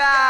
America!